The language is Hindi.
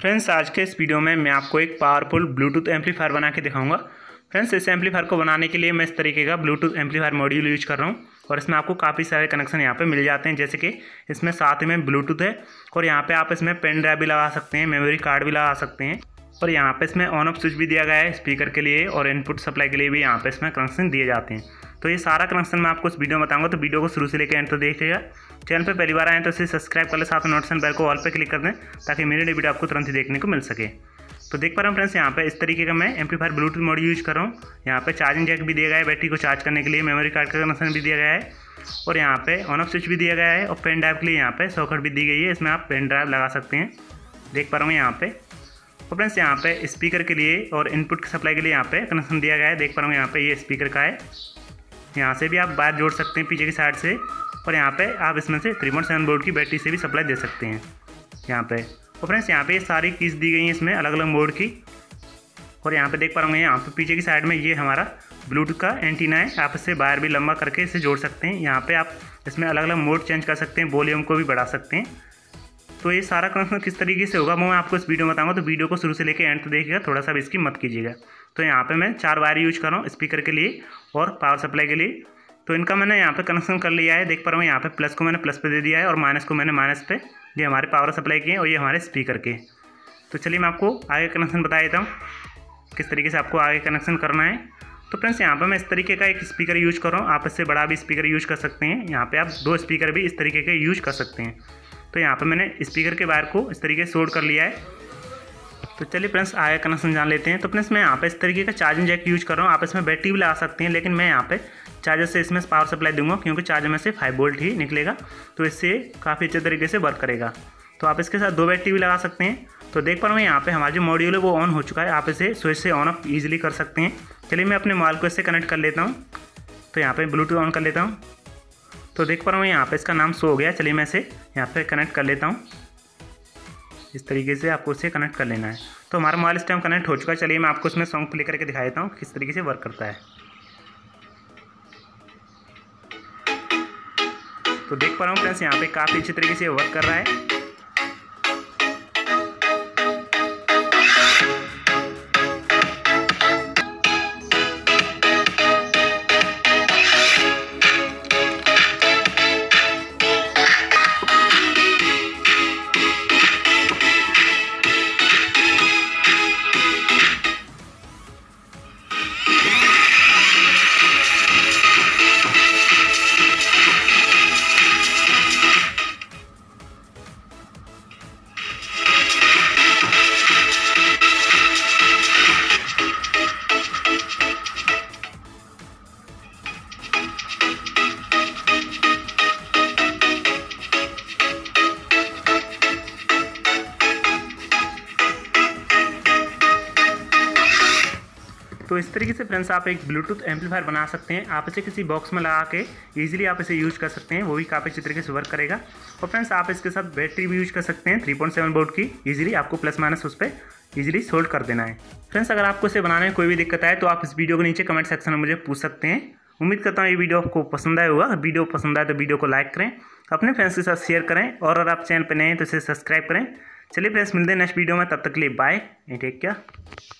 फ्रेंड्स, आज के इस वीडियो में मैं आपको एक पावरफुल ब्लूटूथ एम्पलीफायर बना के दिखाऊँगा। फ्रेंड्स, इस एम्पलीफायर को बनाने के लिए मैं इस तरीके का ब्लूटूथ एम्पलीफायर मॉड्यूल यूज़ कर रहा हूँ और इसमें आपको काफ़ी सारे कनेक्शन यहाँ पे मिल जाते हैं, जैसे कि इसमें साथ में ब्लूटूथ है और यहाँ पे आप इसमें पेन ड्राइव भी लगा सकते हैं मेमोरी कार्ड भी लगा सकते हैं। और यहाँ पे इसमें ऑन ऑफ़ स्विच भी दिया गया है स्पीकर के लिए और इनपुट सप्लाई के लिए भी यहाँ पे इसमें कनेक्शन दिए जाते हैं। तो ये सारा कनेक्शन मैं आपको इस वीडियो में बताऊँगा तो वीडियो को शुरू से लेकर एंड तो देखिएगा। चैनल पे पहली बार आए तो इसे सब्सक्राइब कर ले, साथ में नोटिफिकेशन बेल को ऑल पे क्लिक कर दें, ताकि मेरे नई वीडियो आपको तुरंत ही देखने को मिल सके। तो देख पा रहा हूँ फ्रेंड्स यहाँ पे इस तरीके का मैं एम्पलीफायर ब्लूटूथ मोड यूज़ कर रहा हूँ। यहाँ पे चार्जिंग जैक भी दिया गया है, बैटरी को चार्ज करने के लिए मेमोरी कार्ड का कनेक्शन भी दिया गया है। और यहाँ पे ऑन ऑफ़ स्विच भी दिया गया है, और पेन ड्राइव के लिए यहाँ पे सॉकेट भी दी गई है, इसमें आप पेन ड्राइव लगा सकते हैं। देख पा रहा हूँ यहाँ पे। और फ्रेंड्स, यहाँ पे स्पीकर के लिए और इनपुट की सप्लाई के लिए यहाँ पे कनेक्शन दिया गया है। देख पा रहा हूँ यहाँ पे ये स्पीकर का है। यहाँ से भी आप बाहर जोड़ सकते हैं पीछे की साइड से और यहाँ पे आप इसमें से थ्री पॉइंट सेवन बोर्ड की बैटरी से भी सप्लाई दे सकते हैं यहाँ पे। और फ्रेंड्स, यहाँ पे ये सारी कीज दी गई हैं इसमें अलग अलग मोड की। और यहाँ पे देख पा रहा हूँ यहाँ पे पीछे की साइड में ये हमारा ब्लूटूथ का एंटीना है। आप इससे बाहर भी लंबा करके इसे जोड़ सकते हैं। यहाँ पे आप इसमें अलग अलग मोड चेंज कर सकते हैं। वॉल्यूम को भी बढ़ा सकते हैं। तो ये सारा कनेक्शन किस तरीके से होगा, वो मैं आपको इस वीडियो में बताऊँगा। तो वीडियो को शुरू से लेकर एंड तक देखिएगा, थोड़ा सा इसकी मत कीजिएगा। तो यहाँ पे मैं चार वायर यूज़ कर रहा हूँ स्पीकर के लिए और पावर सप्लाई के लिए। तो इनका मैंने यहाँ पे कनेक्शन कर लिया है, देख पा रहा हूँ यहाँ पे प्लस को मैंने प्लस पे दे दिया है और माइनस को मैंने माइनस पे ये हमारे पावर सप्लाई के हैं और ये हमारे स्पीकर के। तो चलिए मैं आपको आगे कनेक्शन बता देता हूँ, किस तरीके से आपको आगे कनेक्शन करना है। तो फ्रेंड्स यहाँ पर मैं इस तरीके का एक स्पीकर यूज़ कर रहा हूँ। आप इससे बड़ा भी स्पीकर यूज़ कर सकते हैं। यहाँ पे आप दो स्पीकर भी इस तरीके के यूज़ कर सकते हैं। तो यहाँ पे मैंने स्पीकर के वायर को इस तरीके से सोड कर लिया है। तो चलिए फ्रेंड्स आगे कनेक्शन जान लेते हैं। तो फ्रेंड्स मैं यहाँ पे इस तरीके का चार्जिंग जैक यूज़ कर रहा हूँ। आप इसमें बैटरी भी लगा सकते हैं, लेकिन मैं यहाँ पे चार्जर से इसमें पावर सप्लाई दूँगा, क्योंकि चार्जर में से फाइव वोल्ट ही निकलेगा तो इससे काफ़ी अच्छे तरीके से वर्क करेगा। तो आप इसके साथ दो बैटरी भी लगा सकते हैं। तो देख पा रहा हूँ यहाँ पे हमारा जो मॉड्यूल है, वो ऑन हो चुका है। आप इसे स्विच से ऑन ऑफ़ ईजिली कर सकते हैं। चलिए मैं अपने मोबाइल को इससे कनेक्ट कर लेता हूँ। तो यहाँ पे ब्लूटूथ ऑन कर लेता हूँ। तो देख पा रहा हूँ, यहाँ पे इसका नाम शो हो गया। चलिए मैं इसे यहाँ पे कनेक्ट कर लेता हूँ। इस तरीके से आपको इसे कनेक्ट कर लेना है। तो हमारा मोबाइल इस टाइम कनेक्ट हो चुका है। चलिए मैं आपको इसमें सॉन्ग प्ले करके दिखा देता हूँ, किस तरीके से वर्क करता है। तो देख पा रहा हूँ फ्रेंड्स यहाँ पे काफ़ी अच्छी तरीके से वर्क कर रहा है। तो इस तरीके से फ्रेंड्स आप एक ब्लूटूथ एम्पलीफायर बना सकते हैं। आप इसे किसी बॉक्स में लगा के ईजिली आप इसे यूज़ कर सकते हैं। वो भी काफ़ी अच्छी तरीके से वर्क करेगा। और फ्रेंड्स आप इसके साथ बैटरी भी यूज़ कर सकते हैं। 3.7 वोल्ट की ईजिली आपको प्लस माइनस उस पर ईजिली सोल्ड कर देना है। फ्रेंड्स अगर आपको इसे बनाने में कोई भी दिक्कत आए तो आप इस वीडियो के नीचे कमेंट सेक्शन में मुझे पूछ सकते हैं। उम्मीद करता हूँ ये वीडियो आपको पसंद आया होगा। वीडियो पसंद आए तो वीडियो को लाइक करें। अपने फ्रेंड्स के साथ शेयर करें। और अगर आप चैनल पर नए हैं तो इसे सब्सक्राइब करें। चलिए फ्रेंड्स मिलते हैं नेक्स्ट वीडियो में। तब तक के लिए बाय एंड टेक केयर